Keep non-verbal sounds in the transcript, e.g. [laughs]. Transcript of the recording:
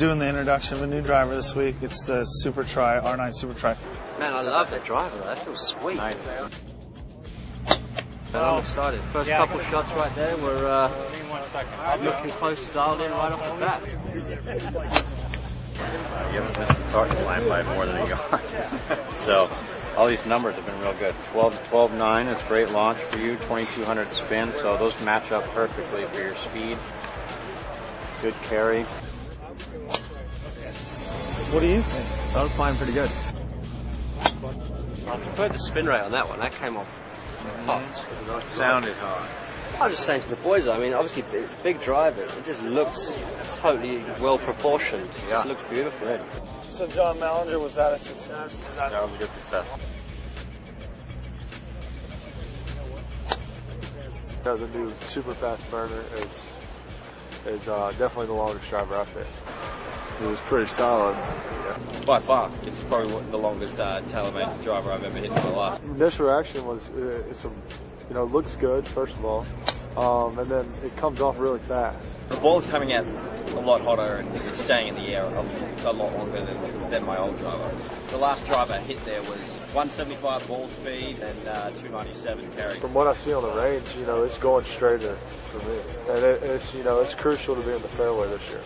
doing the introduction of a new driver this week. It's the SuperTri, R9 SuperTri. Man, I love that driver. That feels sweet. Man, I'm excited. First Yeah, couple of shots right there were uh, looking close to dialed in right off the bat. You haven't missed the target line by more than a yard. [laughs] so all these numbers have been real good. 12 12 9 is a great launch for you. 2200 spin. So those match up perfectly for your speed. Good carry. What do you think? I was flying pretty good. I preferred the spin rate on that one. That came off hot. Sounded hot. I was just saying to the boys, I mean, obviously, big, big driver. It just looks totally well proportioned. It Yeah. just looks beautiful. So John Mallinger, was that a success? That- That was a good success. Yeah, the new super fast burner is is uh, definitely the longest driver out there. It was pretty solid. By far, it's probably the longest uh, TaylorMade driver I've ever hit in my life. Initial reaction was uh, it's a, you know looks good first of all, um, and then it comes off really fast. The ball's coming out a lot hotter and it's staying in the air a, a lot longer than, than my old driver. The last driver I hit there was 175 ball speed and uh, 297 carry. From what I see on the range, you know it's going straighter for me, and it, it's you know it's crucial to be in the fairway this year.